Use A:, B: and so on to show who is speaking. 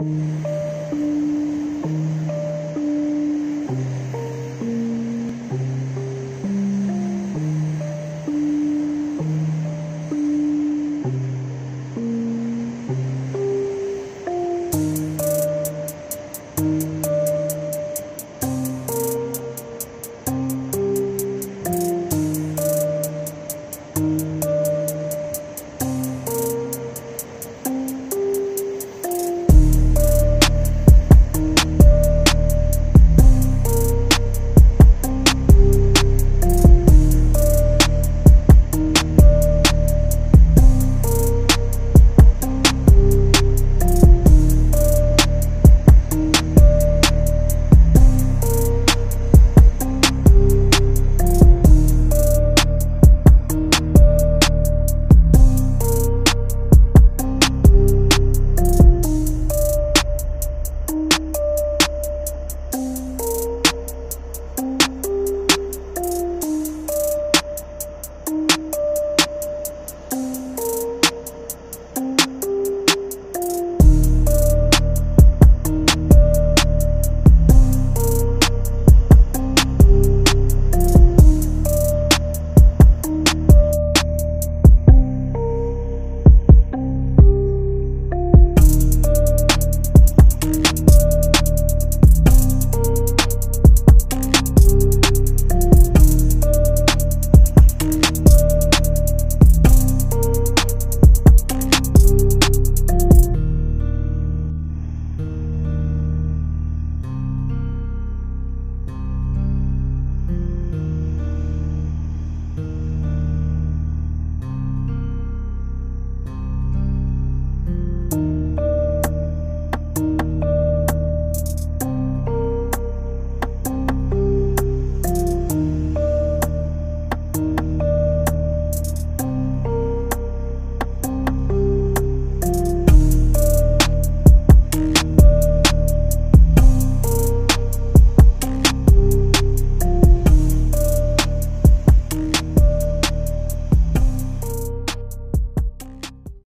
A: you